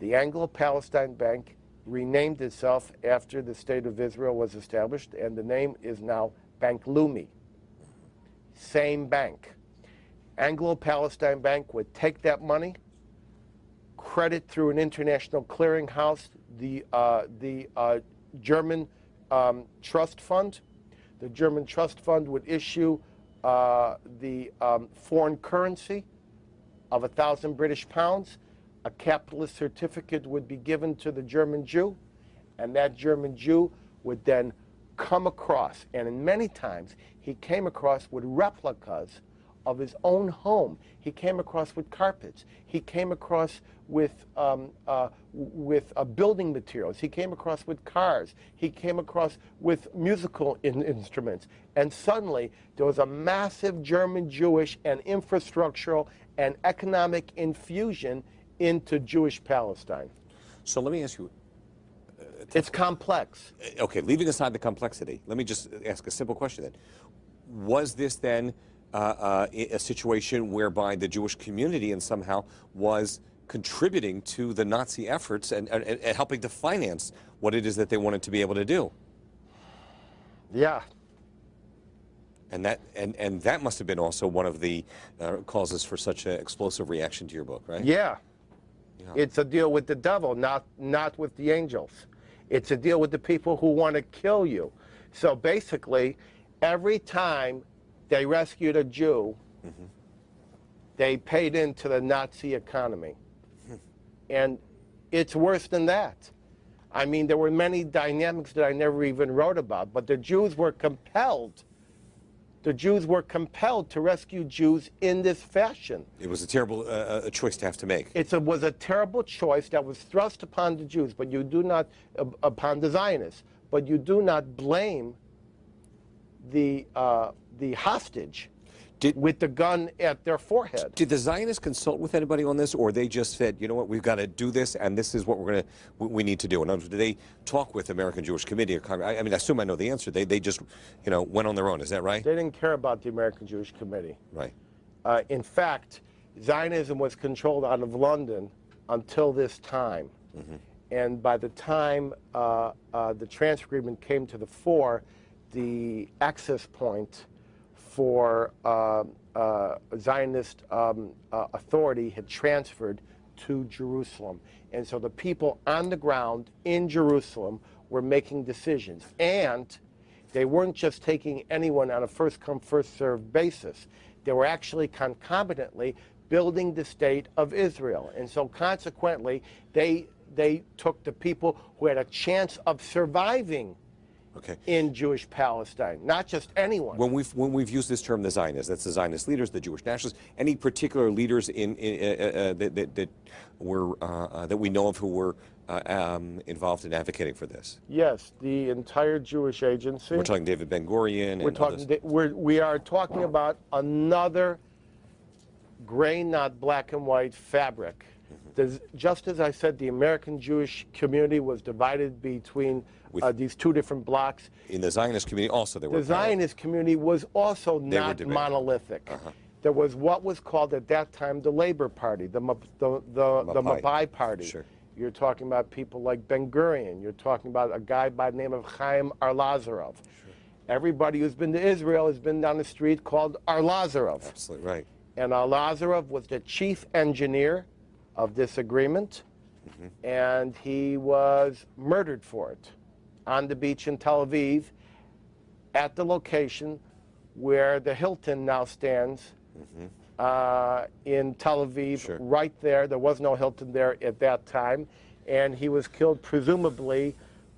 The Anglo Palestine Bank renamed itself after the State of Israel was established, and the name is now Bank Leumi. Same bank. Anglo Palestine Bank would take that money, credit through an international clearinghouse, the, uh, the uh, German um, trust fund. The German trust fund would issue uh, the um, foreign currency of a thousand British pounds. A capitalist certificate would be given to the German Jew, and that German Jew would then come across, and in many times he came across with replicas of his own home. He came across with carpets. He came across with, um, uh, with uh, building materials. He came across with cars. He came across with musical in instruments. And suddenly, there was a massive German Jewish and infrastructural and economic infusion into Jewish Palestine. So let me ask you. Uh, it's complex. Okay, leaving aside the complexity, let me just ask a simple question then. Was this then uh, uh, a situation whereby the Jewish community and somehow was contributing to the Nazi efforts and, and, and, helping to finance what it is that they wanted to be able to do. Yeah. And that and, and that must have been also one of the uh, causes for such an explosive reaction to your book, right? Yeah. Yeah. It's a deal with the devil, not not with the angels. It's a deal with the people who want to kill you. So basically, every time they rescued a Jew, mm -hmm. they paid into the Nazi economy. And it's worse than that. I mean, there were many dynamics that I never even wrote about, but the Jews were compelled. The Jews were compelled to rescue Jews in this fashion. It was a terrible uh, uh a choice to have to make. It was a terrible choice that was thrust upon the Jews, but you do not, uh, upon the Zionists, but you do not blame the, uh, the hostage did, with the gun at their forehead. Did the Zionists consult with anybody on this, or they just said, you know what, we've got to do this, and this is what we're going to, we need to do? Words, did they talk with the American Jewish Committee or Congress? I, mean, I assume I know the answer. They, they just, you know, went on their own. Is that right? They didn't care about the American Jewish Committee. Right. Uh, in fact, Zionism was controlled out of London until this time. Mm -hmm. And by the time uh, uh, the transfer agreement came to the fore, the access point for uh, uh, Zionist um, uh, authority had transferred to Jerusalem. And so the people on the ground in Jerusalem were making decisions. And they weren't just taking anyone on a first come, first served basis. They were actually concomitantly building the state of Israel. And so consequently, they, they took the people who had a chance of surviving okay. in Jewish Palestine, not just anyone. When we've, when we've used this term, the Zionists, that's the Zionist leaders, the Jewish nationalists, any particular leaders in, in uh, uh, that, that, that, were, uh, uh, that we know of who were uh, um, involved in advocating for this? Yes, the entire Jewish agency. We're talking David Ben Gurion. We're talking. We're, we are talking about another gray, not black and white fabric. Mm -hmm. just as I said, the American Jewish community was divided between uh, these two different blocks. In the Zionist community also there were The Zionist community was also they not monolithic. Uh -huh. There was what was called at that time the Labor Party, the, the, the, the Mapai Party. Sure. You're talking about people like Ben Gurion. You're talking about a guy by the name of Chaim Arlosoroff. Sure. Everybody who's been to Israel has been down the street called Arlosoroff. Absolutely right. And Arlosoroff was the chief engineer of this agreement, mm -hmm. and he was murdered for it on the beach in Tel Aviv at the location where the Hilton now stands mm-hmm. uh, in Tel Aviv, sure. right there. There was no Hilton there at that time. And he was killed presumably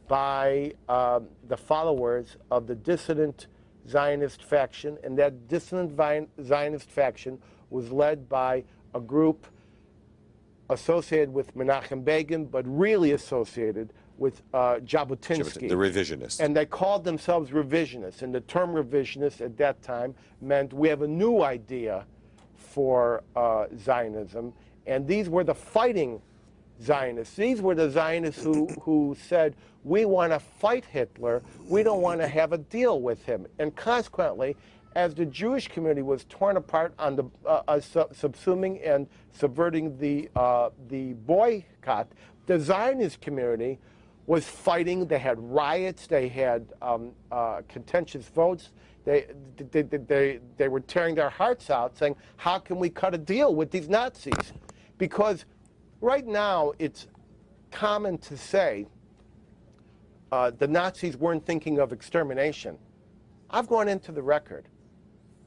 by uh, the followers of the dissident Zionist faction. And that dissident Zionist faction was led by a group associated with Menachem Begin, but really associated with uh, Jabotinsky. The revisionists. And they called themselves revisionists. And the term revisionist at that time meant we have a new idea for uh, Zionism. And these were the fighting Zionists. These were the Zionists who, who said, we want to fight Hitler. We don't want to have a deal with him. And consequently, as the Jewish community was torn apart on the uh, uh, sub- subsuming and subverting the uh, the boycott, the Zionist community was fighting. They had riots. They had um, uh, contentious votes. They, they, they, they, they were tearing their hearts out, saying, "How can we cut a deal with these Nazis?" Because right now it's common to say uh, the Nazis weren't thinking of extermination. I've gone into the record.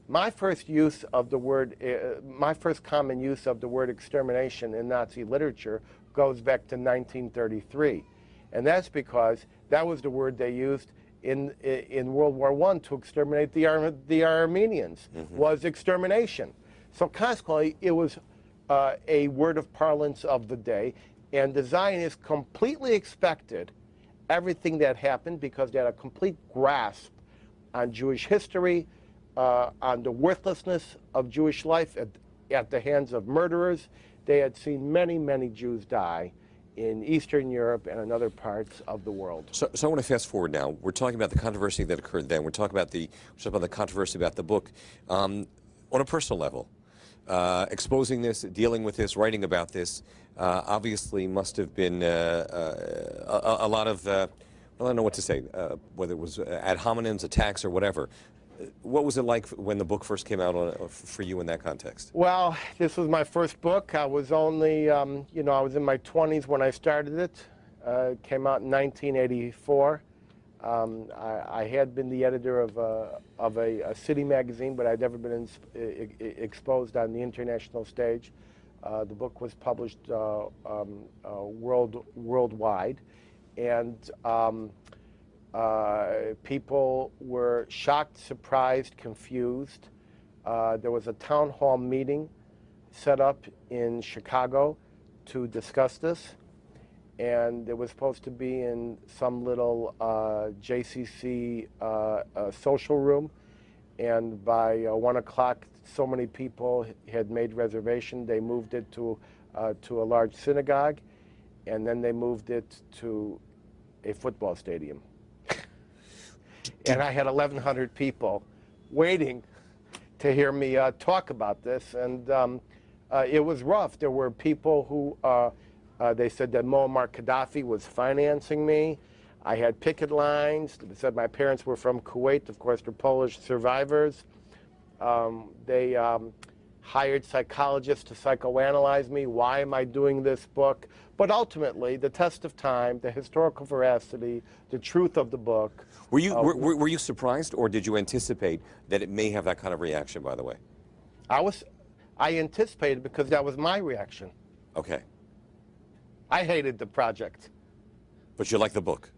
My first use of the word, uh, my first common use of the word extermination in Nazi literature goes back to 1933. And that's because that was the word they used in, in World War I to exterminate the, Ar- the Armenians, was extermination. So consequently, it was uh, a word of parlance of the day. And the Zionists completely expected everything that happened because they had a complete grasp on Jewish history, uh, on the worthlessness of Jewish life at, at the hands of murderers. They had seen many, many Jews die in Eastern Europe and in other parts of the world. So, so I want to fast forward now. We're talking about the controversy that occurred then. We're talking about the, talking about the controversy about the book. Um, on a personal level, uh, exposing this, dealing with this, writing about this, uh, obviously must have been uh, uh, a, a lot of, uh, well, I don't know what to say, uh, whether it was ad hominems, attacks, or whatever. Uh, What was it like when the book first came out on, uh, for you in that context? Well, this was my first book. I was only, um, you know, I was in my 20s when I started it. Uh, it came out in 1984. Um, I, I had been the editor of a, of a, a city magazine, but I'd never been ins- e- e- exposed on the international stage. Uh, the book was published uh, um, uh, world, worldwide, and um, uh, people were shocked, surprised, confused. Uh, there was a town hall meeting set up in Chicago to discuss this, and it was supposed to be in some little uh, JCC uh, uh, social room. And by uh, one o'clock, so many people had made reservation. They moved it to to a large synagogue, and then they moved it to a football stadium. And I had 1,100 people waiting to hear me uh, talk about this, and um, uh, it was rough. There were people who uh, uh, they said that Muammar Gaddafi was financing me. I had picket lines. They said my parents were from Kuwait. Of course, they're Polish survivors. Um, they um, hired psychologists to psychoanalyze me. Why am I doing this book? But ultimately, the test of time, the historical veracity, the truth of the book. Were you, uh, were, were were you surprised, or did you anticipate that it may have that kind of reaction, by the way? I was, I anticipated because that was my reaction. Okay. I hated the project. But you like the book.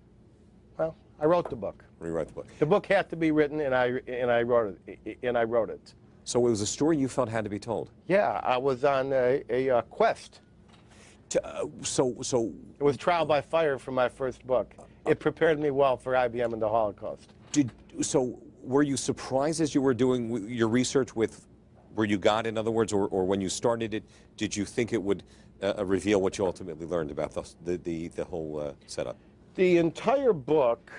Well, I wrote the book. Rewrite the book. The book had to be written, and I and I wrote it. And I wrote it. So it was a story you felt had to be told. Yeah, I was on a, a, uh quest. To, uh, so, so It was trial by fire for my first book. It prepared me well for IBM and the Holocaust. did so? Were you surprised as you were doing your research with where you got, in other words, or, or when you started it? Did you think it would uh, uh, reveal what you ultimately learned about the the the, the whole uh, setup? The entire book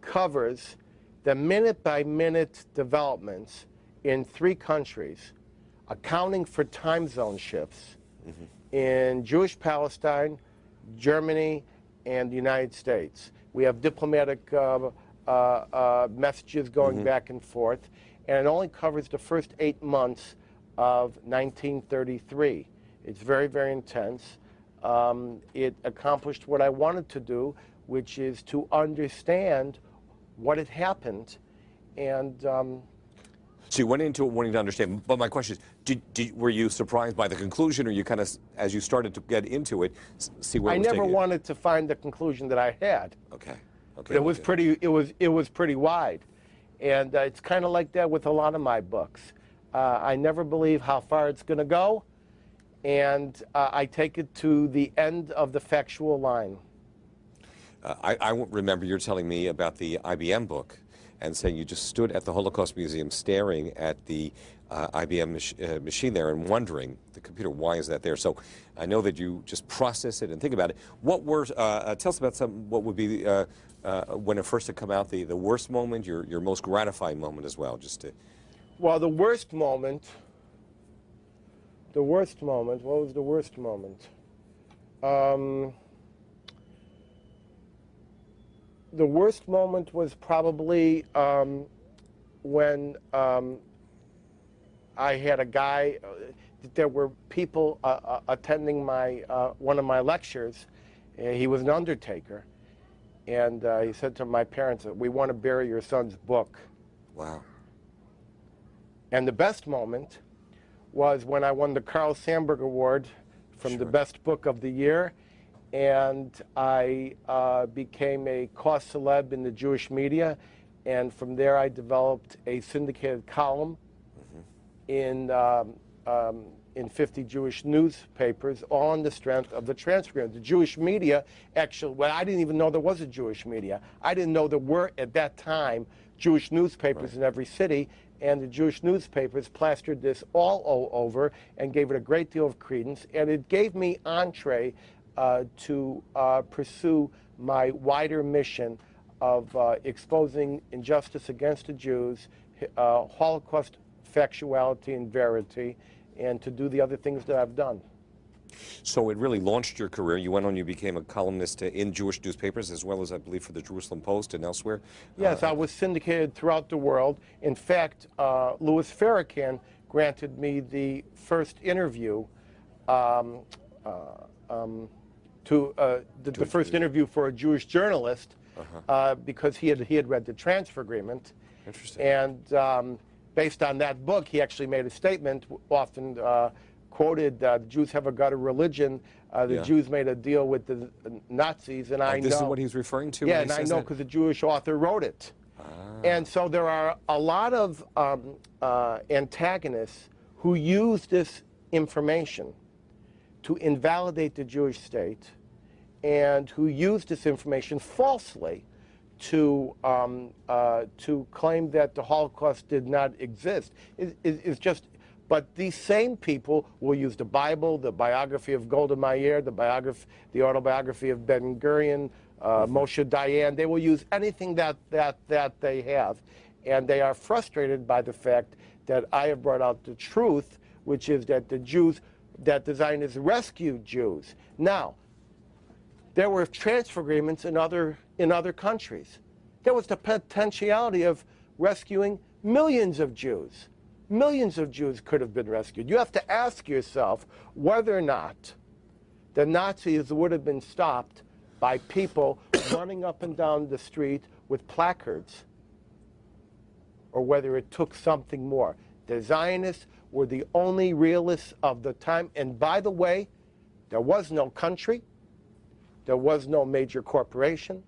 covers the minute by minute developments in three countries, accounting for time zone shifts in Jewish Palestine, Germany, and the United States. We have diplomatic uh, uh, uh, messages going back and forth, and it only covers the first eight months of 1933. It's very, very intense. Um, it accomplished what I wanted to do, which is to understand what had happened. And um, So you went into it wanting to understand. But my question is, did, did were you surprised by the conclusion, or you kind of, as you started to get into it, see where I it was never wanted to find the conclusion that I had. Okay. Okay. It was okay. pretty. It was. It was pretty wide, and uh, it's kind of like that with a lot of my books. Uh, I never believe how far it's going to go, and uh, I take it to the end of the factual line. Uh, I, I remember you're telling me about the IBM book and saying you just stood at the Holocaust Museum staring at the uh, IBM mach- uh, machine there and wondering, the computer, why is that there? So I know that you just process it and think about it. What were, uh, uh, tell us about some, what would be, uh, uh, when it first had come out, the, the worst moment, your, your most gratifying moment as well, just to, Well, the worst moment, the worst moment, what was the worst moment? Um, the worst moment was probably um, when um, I had a guy, uh, there were people uh, uh, attending my, uh, one of my lectures. He was an undertaker. And uh, he said to my parents, we want to bury your son's book. wow. And the best moment was when I won the Carl Sandburg Award from the best book of the year. And I uh, became a cause celeb in the Jewish media. And from there, I developed a syndicated column in, um, um, in 50 Jewish newspapers, on the strength of the transcript. The Jewish media actually, well, I didn't even know there was a Jewish media. I didn't know there were, at that time, Jewish newspapers in every city, and the Jewish newspapers plastered this all over and gave it a great deal of credence, and it gave me entree to uh, pursue my wider mission of uh, exposing injustice against the Jews, uh, Holocaust factuality and verity, and to do the other things that I've done. So it really launched your career. You went on, you became a columnist uh, in Jewish newspapers, as well as, I believe, for the Jerusalem Post and elsewhere. Yes, I was syndicated throughout the world. In fact, uh, Louis Farrakhan granted me the first interview um, uh, um, to uh, the, the first interview for a Jewish journalist uh, because he had he had read the transfer agreement. Interesting. And um, based on that book, he actually made a statement, often uh, quoted, uh, "The Jews have a gut of religion. Uh, the Yeah. Jews made a deal with the Nazis," and I Oh, this know is what he's referring to. yeah, and I know because a Jewish author wrote it. And so there are a lot of um, uh, antagonists who use this information to invalidate the Jewish state and who use this information falsely to, um, uh, to claim that the Holocaust did not exist. It's just, but these same people will use the Bible, the biography of Golda Meir, the, biography, the autobiography of Ben Gurion, uh, Moshe Dayan. They will use anything that, that, that they have. And they are frustrated by the fact that I have brought out the truth, which is that the Jews, that the Zionists rescued Jews. Now, there were transfer agreements in other, in other countries. There was the potentiality of rescuing millions of Jews. Millions of Jews could have been rescued. You have to ask yourself whether or not the Nazis would have been stopped by people running up and down the street with placards or whether it took something more. The Zionists were the only realists of the time. And by the way, there was no country, there was no major corporation,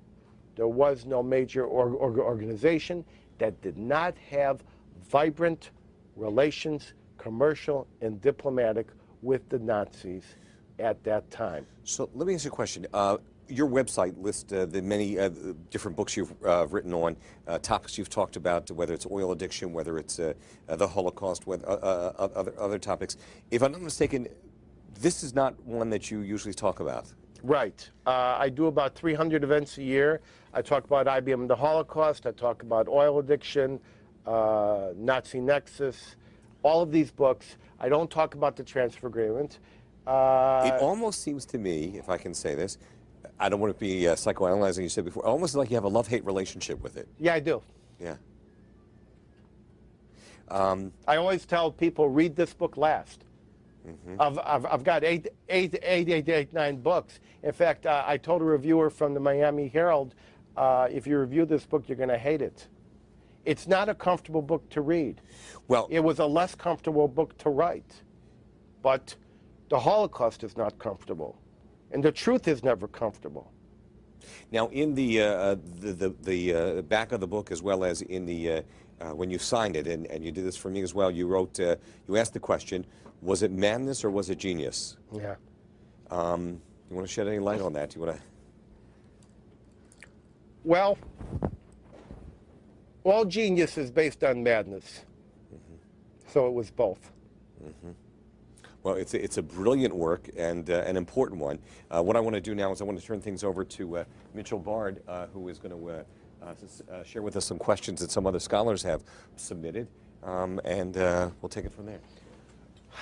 there was no major or, or- organization that did not have vibrant relations, commercial and diplomatic, with the Nazis at that time. So let me ask you a question. Uh, your website lists uh, the many uh, different books you've uh, written on, uh, topics you've talked about, whether it's oil addiction, whether it's uh, uh, the Holocaust, whether, uh, uh, other, other topics. If I'm not mistaken, this is not one that you usually talk about. Right. Uh, I do about 300 events a year. I talk about IBM and the Holocaust. I talk about oil addiction, uh, Nazi Nexus, all of these books. I don't talk about the transfer agreement. Uh, It almost seems to me, if I can say this, I don't want to be uh, psychoanalyzing, you said before, almost like you have a love hate relationship with it. yeah, I do. Yeah. I always tell people read this book last. I've, I've, I've got eight, eight, eight, eight, eight, nine books. In fact, uh, I told a reviewer from the Miami Herald, uh, if you review this book, you're going to hate it. It's not a comfortable book to read. Well, It was a less comfortable book to write. But the Holocaust is not comfortable. And the truth is never comfortable. Now, in the uh, the the, the uh, back of the book, as well as in the uh, uh, when you signed it, and, and you did this for me as well, you wrote uh, you asked the question: Was it madness or was it genius? Yeah. Um, you want to shed any light on that? You want to? Well, all genius is based on madness. So it was both. Well, it's a, it's a brilliant work and uh, an important one. Uh, what I want to do now is I want to turn things over to uh, Mitchell Bard, uh, who is going to uh, uh, share with us some questions that some other scholars have submitted, um, and we'll take it from there.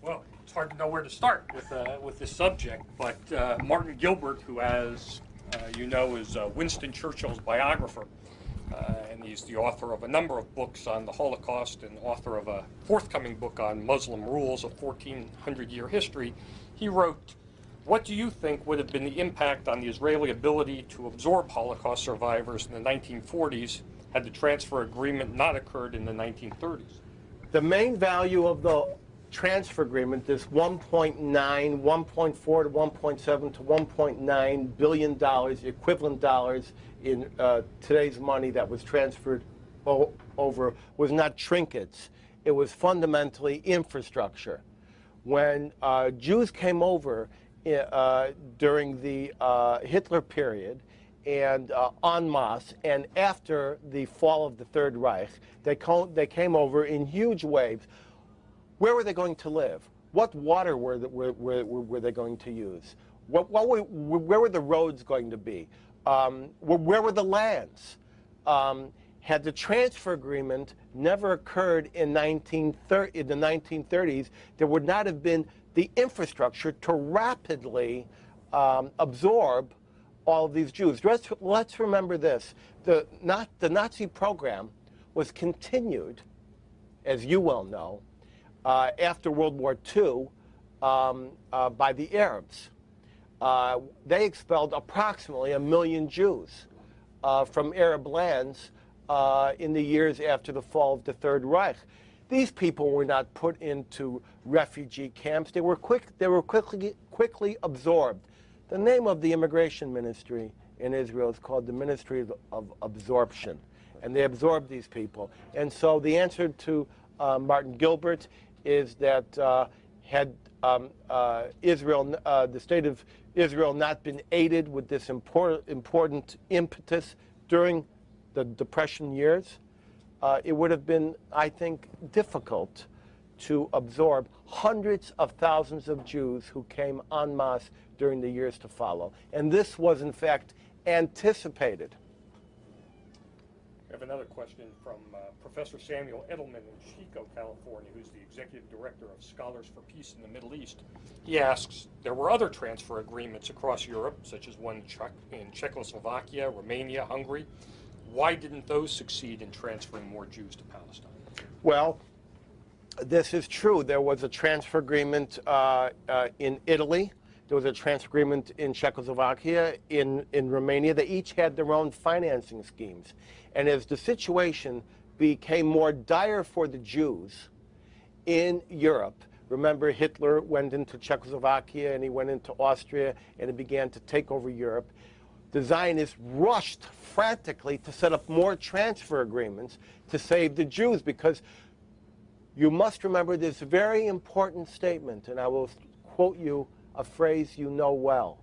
Well, it's hard to know where to start with, with this subject, but Martin Gilbert, who, as you know, is Winston Churchill's biographer, uh, and he's the author of a number of books on the Holocaust and author of a forthcoming book on Muslim rules, a 1400 year history, he wrote, What do you think would have been the impact on the Israeli ability to absorb Holocaust survivors in the 1940s had the transfer agreement not occurred in the 1930s? The main value of the transfer agreement, this 1.9, 1.4 to 1.7 to 1.9 billion dollars, equivalent dollars in uh, today's money that was transferred over, was not trinkets. It was fundamentally infrastructure. When uh, Jews came over uh, during the uh, Hitler period, and uh, en masse, and after the fall of the Third Reich, they, they came over in huge waves. Where were they going to live? What water were, the, were, were, were they going to use? What, what were, where were the roads going to be? Um, where, were the lands? Um, had the transfer agreement never occurred in, 1930, in the 1930s, there would not have been the infrastructure to rapidly um, absorb all of these Jews. Let's, let's remember this. The, not, the Nazi program was continued, as you well know, uh, after World War II um, uh, by the Arabs. Uh, they expelled approximately a million Jews uh, from Arab lands uh, in the years after the fall of the Third Reich. These people were not put into refugee camps. They were, quick, they were quickly, quickly absorbed. The name of the immigration ministry in Israel is called the Ministry of, of Absorption. And they absorbed these people. And so the answer to uh, Martin Gilbert is that uh, had um, uh, Israel, uh, the state of Israel, not been aided with this important, important impetus during the Depression years, uh, it would have been, I think, difficult to absorb hundreds of thousands of Jews who came en masse during the years to follow. And this was, in fact, anticipated. Have another question from uh, Professor Samuel Edelman in Chico, California, who's the executive director of Scholars for Peace in the Middle East. He asks There were other transfer agreements across Europe, such as one in Czechoslovakia, Romania, Hungary. Why didn't those succeed in transferring more Jews to Palestine? Well, this is true. There was a transfer agreement uh, uh, in Italy. There was a transfer agreement in Czechoslovakia, in, in Romania. They each had their own financing schemes. And as the situation became more dire for the Jews in Europe, remember Hitler went into Czechoslovakia and he went into Austria and he began to take over Europe. The Zionists rushed frantically to set up more transfer agreements to save the Jews because you must remember this very important statement, and I will quote you a phrase you know well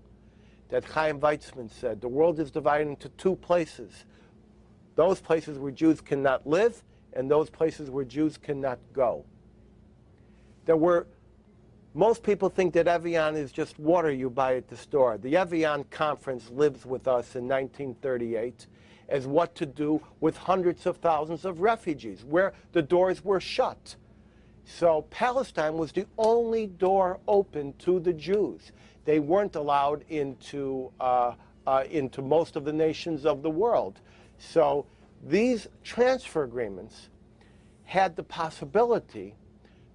that Chaim Weizmann said The world is divided into two places those places where Jews cannot live, and those places where Jews cannot go. There were most people think that Evian is just water you buy at the store. The Evian conference lives with us in 1938 as what to do with hundreds of thousands of refugees, where the doors were shut. So Palestine was the only door open to the Jews. They weren't allowed into, uh, uh, into most of the nations of the world. So these transfer agreements had the possibility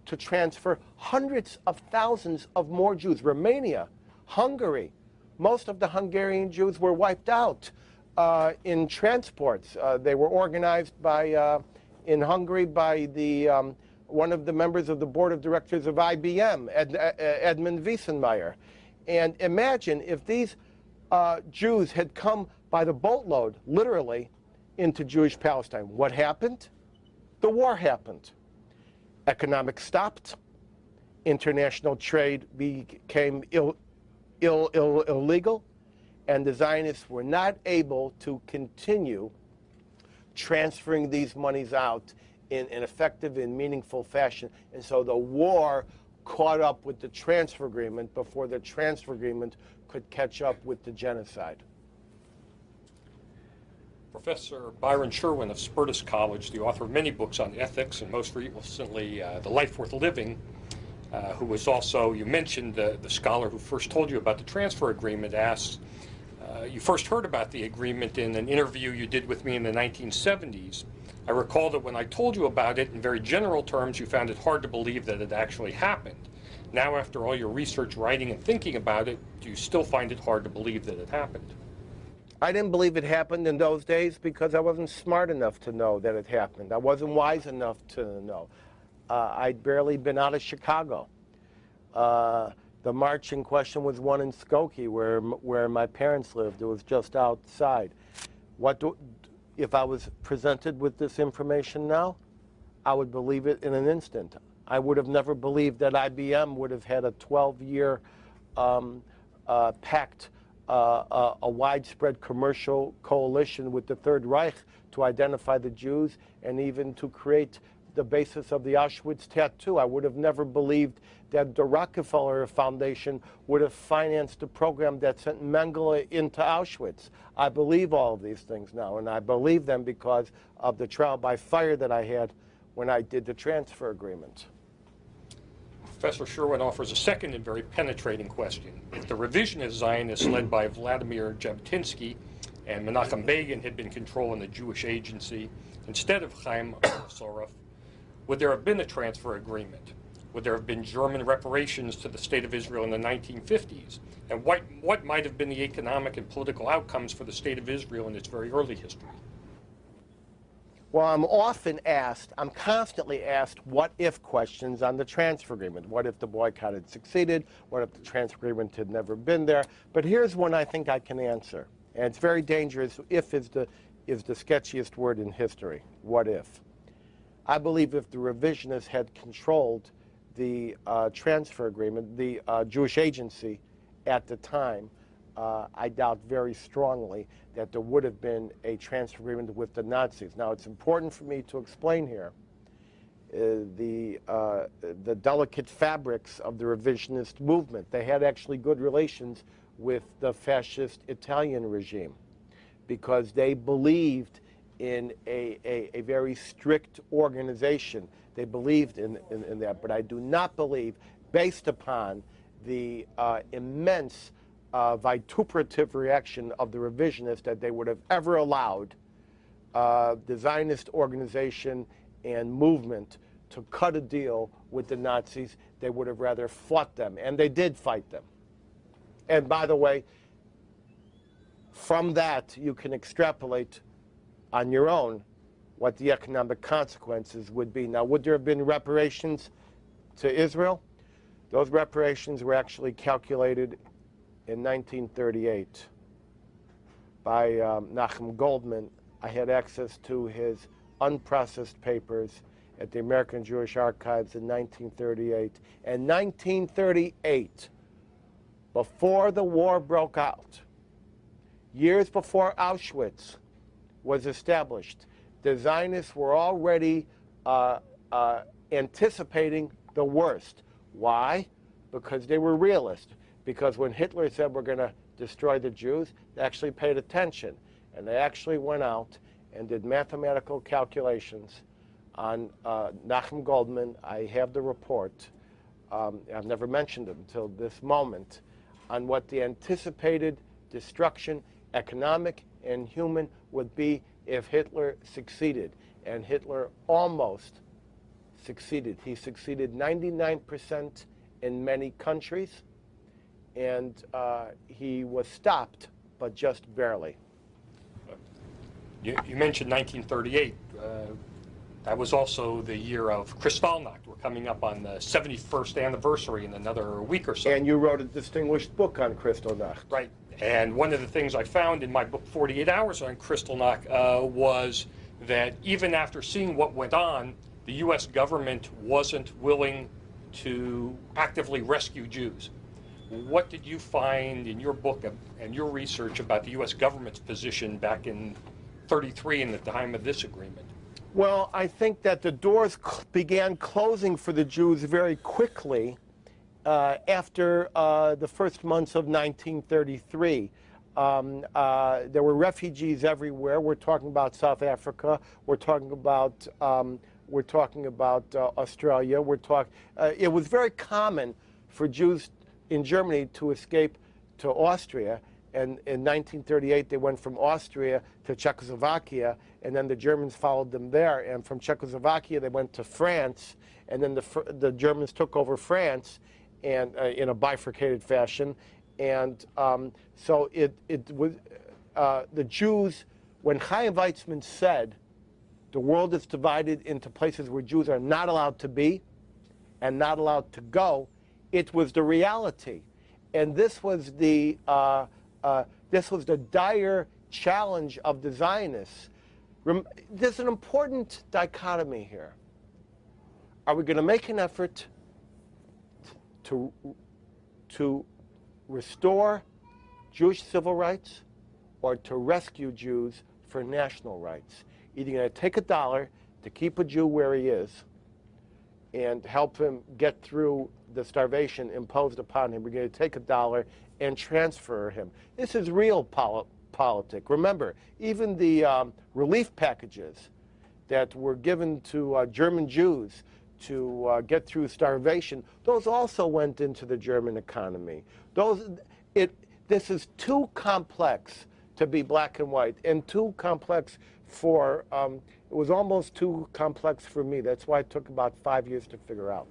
to transfer hundreds of thousands of more Jews. Romania, Hungary, most of the Hungarian Jews were wiped out uh, in transports. Uh, they were organized by, uh, in Hungary by the, um, one of the members of the board of directors of IBM, Ed, uh, Edmund Veesenmayer. And imagine if these uh, Jews had come by the boatload, literally, into Jewish Palestine. What happened? The war happened economics stopped, international trade became Ill, Ill, Ill, illegal, and the Zionists were not able to continue transferring these monies out in an effective and meaningful fashion. And so the war caught up with the transfer agreement before the transfer agreement could catch up with the genocide. Professor Byron Sherwin of Spertus College, the author of many books on ethics and most recently uh, The Life Worth Living, uh, who was also, you mentioned the, the scholar who first told you about the transfer agreement, asks, uh, you first heard about the agreement in an interview you did with me in the 1970s. I recall that when I told you about it in very general terms, you found it hard to believe that it actually happened. Now, after all your research, writing, and thinking about it, do you still find it hard to believe that it happened? I didn't believe it happened in those days because I wasn't smart enough to know that it happened. I wasn't wise enough to know. Uh, I'd barely been out of Chicago. Uh, the march in question was one in Skokie, where where my parents lived. It was just outside. What do, if I was presented with this information now? I would believe it in an instant. I would have never believed that IBM would have had a 12-year um, uh, pact, uh, uh, a widespread commercial coalition with the Third Reich to identify the Jews and even to create the basis of the Auschwitz tattoo. I would have never believed that the Rockefeller Foundation would have financed a program that sent Mengele into Auschwitz. I believe all of these things now, and I believe them because of the trial by fire that I had when I did the transfer agreement. Professor Sherwin offers a second and very penetrating question. If the revisionist Zionists led by Vladimir Jabotinsky and Menachem Begin had been controlling the Jewish agency instead of Chaim Sorov, would there have been a transfer agreement? Would there have been German reparations to the State of Israel in the 1950s? And what, what might have been the economic and political outcomes for the State of Israel in its very early history? Well, I'm often asked, I'm constantly asked what if questions on the transfer agreement. What if the boycott had succeeded? What if the transfer agreement had never been there? But here's one I think I can answer. And it's very dangerous. If is the, is the sketchiest word in history. What if? I believe if the revisionists had controlled the uh, transfer agreement, the uh, Jewish agency at the time, uh, I doubt very strongly that there would have been a transfer agreement with the Nazis. Now, it's important for me to explain here uh, the, uh, the delicate fabrics of the revisionist movement. They had actually good relations with the fascist Italian regime because they believed in a, a, a very strict organization. They believed in, in, in that. But I do not believe, based upon the uh, immense uh, vituperative reaction of the revisionists that they would have ever allowed uh, the Zionist organization and movement to cut a deal with the Nazis. They would have rather fought them, and they did fight them. And by the way, from that, you can extrapolate on your own what the economic consequences would be. Now, would there have been reparations to Israel? Those reparations were actually calculated in 1938 by um, Nachum Goldman. I had access to his unprocessed papers at the American Jewish Archives in 1938. And 1938, before the war broke out, years before Auschwitz was established, the Zionists were already uh, uh, anticipating the worst. Why? Because they were realists. Because when Hitler said we're going to destroy the Jews, they actually paid attention. And they actually went out and did mathematical calculations on uh, Nachum Goldman. I have the report. Um, I've never mentioned it until this moment on what the anticipated destruction, economic and human, would be if Hitler succeeded. And Hitler almost succeeded. He succeeded 99% in many countries, and uh, he was stopped, but just barely. You, you mentioned 1938. Uh, that was also the year of Kristallnacht. We're coming up on the 71st anniversary in another week or so. And you wrote a distinguished book on Kristallnacht. Right. And one of the things I found in my book, 48 Hours on Kristallnacht, uh, was that even after seeing what went on, the U.S. government wasn't willing to actively rescue Jews. What did you find in your book and your research about the U.S. government's position back in 1933 and at the time of this agreement? Well, I think that the doors began closing for the Jews very quickly uh, after uh, the first months of 1933. Um, uh, there were refugees everywhere. We're talking about South Africa. We're talking about um, we're talking about uh, Australia. We're talk. Uh, it was very common for Jews in Germany to escape to Austria. And in 1938, they went from Austria to Czechoslovakia, and then the Germans followed them there. And from Czechoslovakia, they went to France, and then the, the Germans took over France, and uh, in a bifurcated fashion. And um, so it, it was uh, the Jews. When Chaim Weizmann said, "The world is divided into places where Jews are not allowed to be, and not allowed to go," it was the reality, and this was the uh, uh, this was the dire challenge of the Zionists. Rem- there's an important dichotomy here. Are we going to make an effort to, to restore Jewish civil rights or to rescue Jews for national rights? Either going to take a dollar to keep a Jew where he is and help him get through the starvation imposed upon him. We're going to take a dollar and transfer him. This is real poli- politic. Remember, even the um, relief packages that were given to uh, German Jews to uh, get through starvation, those also went into the German economy. Those, it, this is too complex to be black and white, and too complex for, um, it was almost too complex for me. That's why it took about five years to figure out.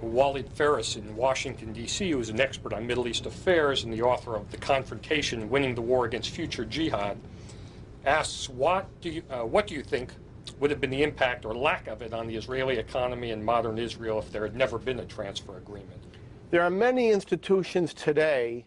Walid Phares in Washington, D.C., who is an expert on Middle East affairs and the author of The Confrontation Winning the War Against Future Jihad, asks, what do you, uh, what do you think would have been the impact or lack of it on the Israeli economy and modern Israel if there had never been a transfer agreement? There are many institutions today,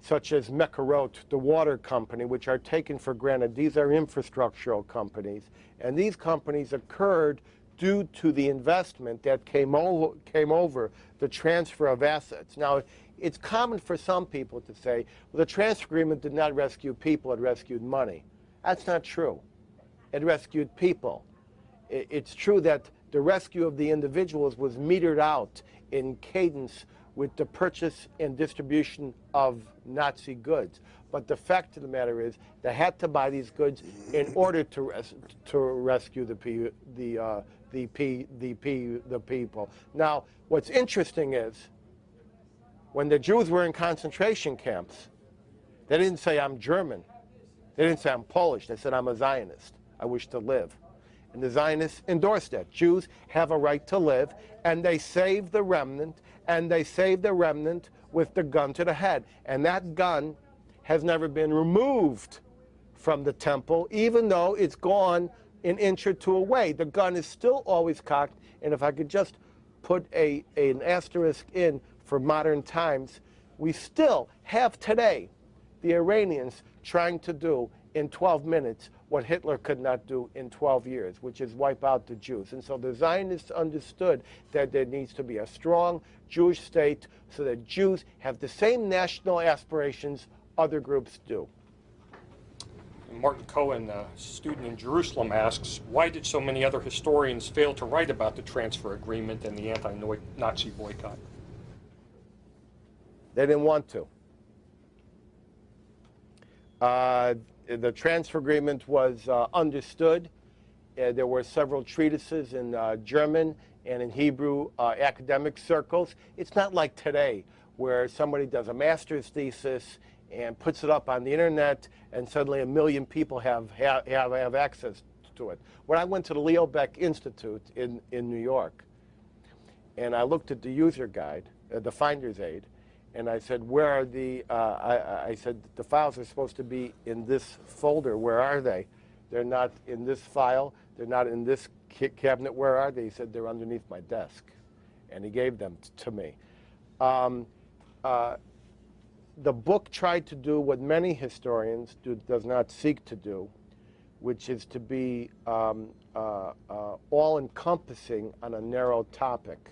such as Mekorot, the water company, which are taken for granted. These are infrastructural companies, and these companies occurred due to the investment that came over, came over the transfer of assets. Now, it's common for some people to say, well, the transfer agreement did not rescue people, it rescued money. That's not true. It rescued people. It's true that the rescue of the individuals was metered out in cadence with the purchase and distribution of Nazi goods. But the fact of the matter is, they had to buy these goods in order to res- to rescue the the uh, the the the people. Now, what's interesting is, when the Jews were in concentration camps, they didn't say I'm German. They didn't say I'm Polish. They said I'm a Zionist. I wish to live. And the Zionists endorsed that. Jews have a right to live, and they saved the remnant, and they saved the remnant with the gun to the head. And that gun has never been removed from the temple, even though it's gone an inch or two away. The gun is still always cocked, and if I could just put a, an asterisk in for modern times, we still have today the Iranians trying to do in 12 minutes what Hitler could not do in 12 years, which is wipe out the Jews. And so the Zionists understood that there needs to be a strong Jewish state so that Jews have the same national aspirations other groups do. Martin Cohen, a student in Jerusalem, asks, why did so many other historians fail to write about the transfer agreement and the anti-Nazi boycott? They didn't want to. Uh, the transfer agreement was uh, understood. Uh, there were several treatises in uh, German and in Hebrew uh, academic circles. It's not like today, where somebody does a master's thesis and puts it up on the internet, and suddenly a million people have, have, have, access to it. When I went to the Leo Baeck Institute in, in New York, and I looked at the user guide, uh, the finder's aid, and I said, where are the, uh, I, I said, the files are supposed to be in this folder. Where are they? They're not in this file. They're not in this ca- cabinet. Where are they? He said, they're underneath my desk. And he gave them to me. Um, uh, the book tried to do what many historians do, does not seek to do, which is to be um, uh, uh, all-encompassing on a narrow topic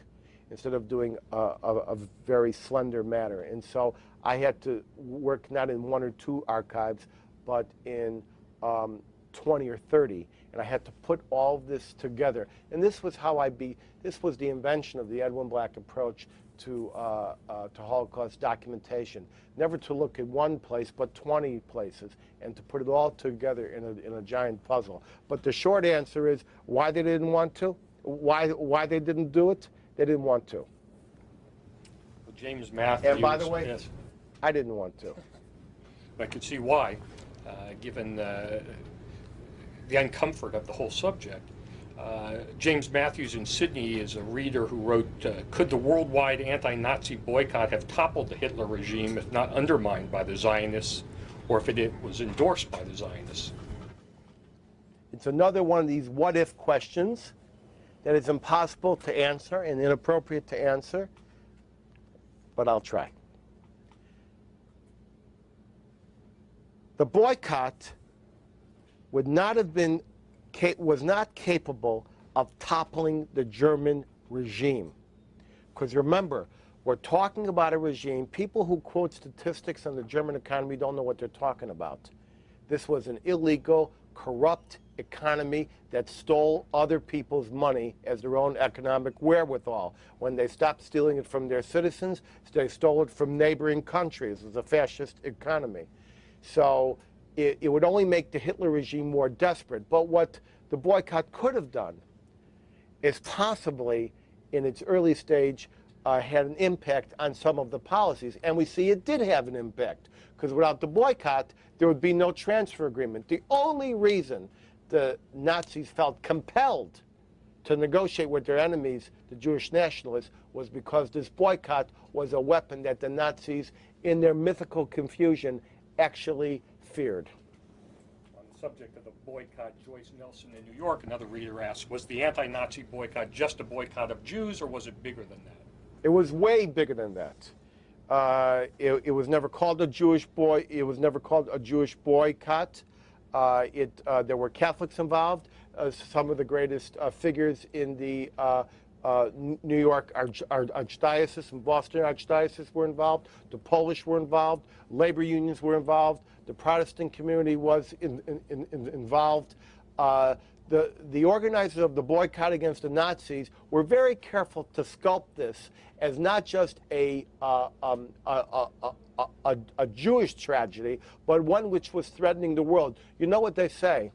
instead of doing a, a, a very slender matter. And so I had to work not in one or two archives, but in um, 20 or 30, and I had to put all this together. And this was how I be. This was the invention of the Edwin Black approach to uh, uh, to Holocaust documentation. Never to look at one place, but 20 places, and to put it all together in a in a giant puzzle. But the short answer is why they didn't want to. Why why they didn't do it? They didn't want to. James Matthews. And by the way, yes, I didn't want to. I could see why, uh, given uh, the uncomfort of the whole subject. Uh, James Matthews in Sydney is a reader who wrote, uh, Could the worldwide anti Nazi boycott have toppled the Hitler regime if not undermined by the Zionists or if it was endorsed by the Zionists? It's another one of these what if questions that is impossible to answer and inappropriate to answer, but I'll try. The boycott would not have been was not capable of toppling the German regime. Because remember, we're talking about a regime, people who quote statistics on the German economy don't know what they're talking about. This was an illegal, corrupt economy that stole other people's money as their own economic wherewithal. When they stopped stealing it from their citizens, they stole it from neighboring countries. It was a fascist economy. So it, it would only make the Hitler regime more desperate. But what the boycott could have done is possibly, in its early stage, uh, had an impact on some of the policies. And we see it did have an impact, because without the boycott, there would be no transfer agreement. The only reason the Nazis felt compelled to negotiate with their enemies, the Jewish nationalists, was because this boycott was a weapon that the Nazis, in their mythical confusion, actually feared. On the subject of the boycott, Joyce Nelson in New York, another reader asks, Was the anti Nazi boycott just a boycott of Jews or was it bigger than that? It was way bigger than that. Uh, it, it, was never called a Jewish boy. It was never called a Jewish boycott. Uh, it, uh, there were Catholics involved. Uh, some of the greatest uh, figures in the uh, New York Arch Archdiocese and Boston Archdiocese were involved. The Polish were involved. Labor unions were involved. The Protestant community was in, in, in, involved the, the organizers of the boycott against the Nazis were very careful to sculpt this as not just a, uh, um, a, a, a, a, Jewish tragedy, but one which was threatening the world. You know what they say?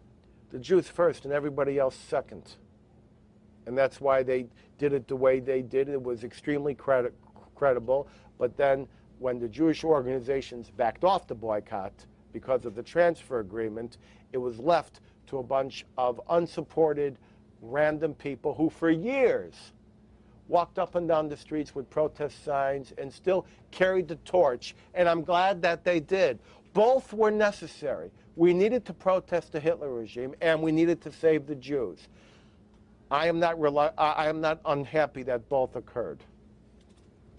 The Jews first and everybody else second. And that's why they did it the way they did. It was extremely credi credible. But then when the Jewish organizations backed off the boycott because of the transfer agreement, it was left to a bunch of unsupported, random people who, for years, walked up and down the streets with protest signs and still carried the torch. And I'm glad that they did. Both were necessary. We needed to protest the Hitler regime, and we needed to save the Jews. I am not, I am not unhappy that both occurred.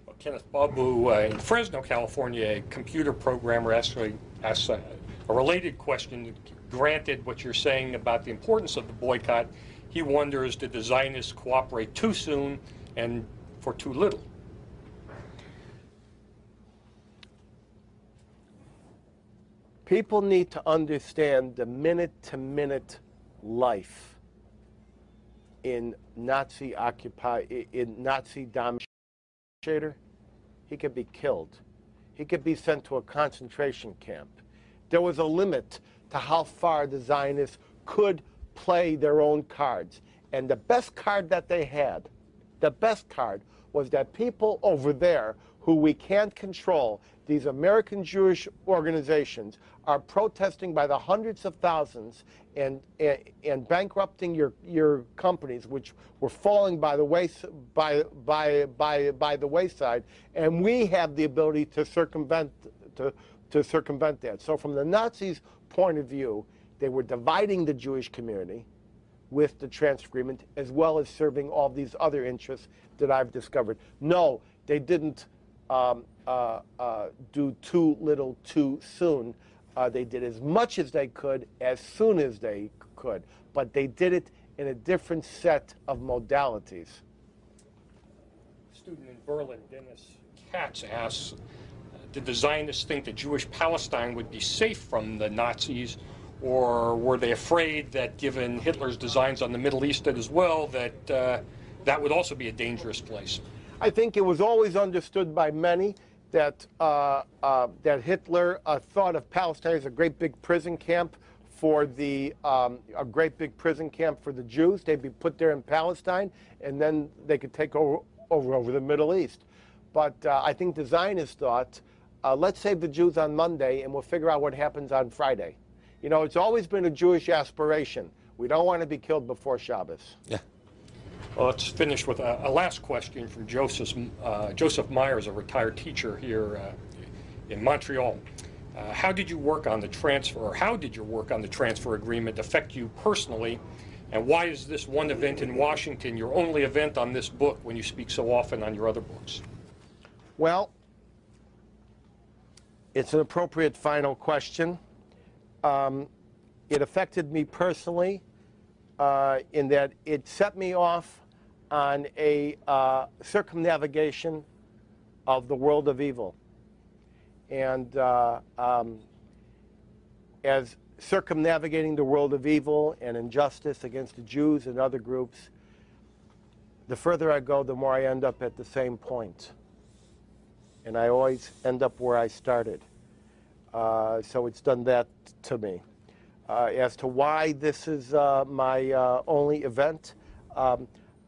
Well, Kenneth Babu uh, in Fresno, California, a computer programmer actually asked a, a related question granted what you're saying about the importance of the boycott, he wonders did the Zionists cooperate too soon and for too little? People need to understand the minute to minute life in Nazi occupy in Nazi dominator. He could be killed. He could be sent to a concentration camp. There was a limit to how far the Zionists could play their own cards. And the best card that they had, the best card, was that people over there who we can't control, these American Jewish organizations, are protesting by the hundreds of thousands and, and, and bankrupting your, your companies, which were falling by the, way, by, by, by, by the wayside. And we have the ability to circumvent, to, to circumvent that. So from the Nazis' point of view, they were dividing the Jewish community with the transfer agreement, as well as serving all these other interests that I've discovered. No, they didn't um, uh, uh, do too little too soon. Uh, they did as much as they could as soon as they could, but they did it in a different set of modalities. student in Berlin, Dennis Katz, asks did the Zionists think that Jewish Palestine would be safe from the Nazis, or were they afraid that given Hitler's designs on the Middle East as well, that uh, that would also be a dangerous place? I think it was always understood by many that uh, uh, that Hitler uh, thought of Palestine as a great big prison camp for the um, a great big prison camp for the Jews. They'd be put there in Palestine, and then they could take over over, over the Middle East. But uh, I think the Zionists thought, uh, let's save the Jews on Monday, and we'll figure out what happens on Friday. You know, it's always been a Jewish aspiration. We don't want to be killed before Shabbos. Yeah. Well, let's finish with a, a last question from Joseph, uh, Joseph Myers, a retired teacher here uh, in Montreal. Uh, how did you work on the transfer, or how did your work on the transfer agreement affect you personally? And why is this one event in Washington your only event on this book when you speak so often on your other books? Well, it's an appropriate final question. Um, it affected me personally uh, in that it set me off on a uh, circumnavigation of the world of evil. And uh, um, as circumnavigating the world of evil and injustice against the Jews and other groups, the further I go, the more I end up at the same point. And I always end up where I started. Uh, so it's done that to me. Uh, as to why this is uh, my uh, only event, because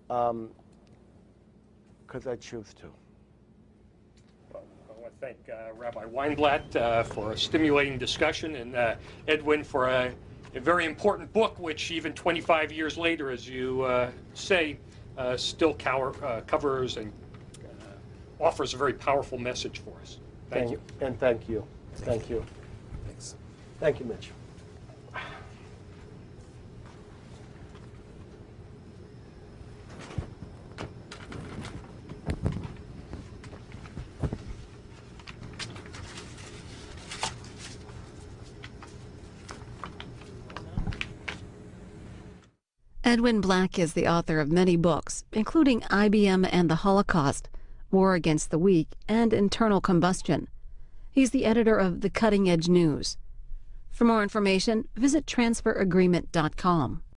um, um, I choose to. Well, I want to thank uh, Rabbi Weinblatt uh, for a stimulating discussion and uh, Edwin for a, a, very important book, which even 25 years later, as you say, still cower, covers and offers a very powerful message for us. Thank, thank you. And thank you. Thank you. Thanks. Thank you, Mitch. Edwin Black is the author of many books, including IBM and the Holocaust, War Against the Weak, and Internal Combustion. He's the editor of The Cutting Edge News. For more information, visit transferagreement.com.